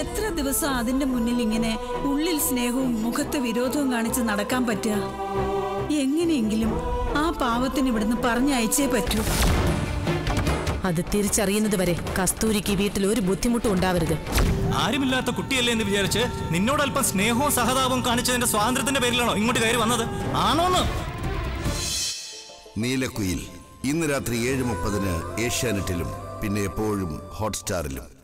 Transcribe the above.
എത്ര ദിവസം അതിന്റെ മുന്നിൽ ഇങ്ങനെ ഉള്ളിൽ സ്നേഹവും മുഖത്ത് വിരോധവും കാണിച്ച് നടക്കാൻ പറ്റുക? എങ്ങനെയെങ്കിലും ആ പാവത്തിന് ഇവിടുന്ന് പറഞ്ഞയച്ചേ പറ്റൂ. അത് തിരിച്ചറിയുന്നത് വരെ കസ്തൂരിക്ക് വീട്ടിൽ ഒരു ബുദ്ധിമുട്ടും ഉണ്ടാവരുത്. ആരുമില്ലാത്ത കുട്ടിയല്ലേ എന്ന് വിചാരിച്ച് നിന്നോട് അല്പം സ്നേഹവും സഹതാപവും കാണിച്ചതിന്റെ സ്വാതന്ത്ര്യത്തിന്റെ പേരിലാണോ ഇങ്ങോട്ട് കയറി വന്നത്? ആണോന്ന് നീലക്കുയിൽ ഇന്ന് രാത്രി ഏഴ് മുപ്പതിന് ഏഷ്യാനെറ്റിലും പിന്നെ എപ്പോഴും ഹോട്ട്സ്റ്റാറിലും.